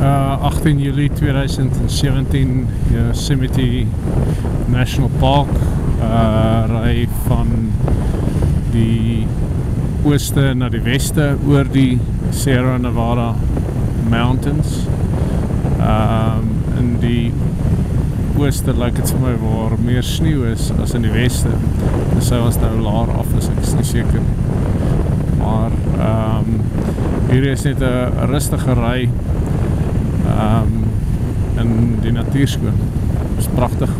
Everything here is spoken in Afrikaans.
uh, 18 juli 2017 Yosemite National Park uh, rij van die ooste na die weste oor die Sierra Nevada Mountains. Um, in die ooste lyk het vir my waar meer sneeuw is as in die weste. En sy was nou laar af as ek is nie seker maar um, hier is net een rustige um, natuurskoon is prachtig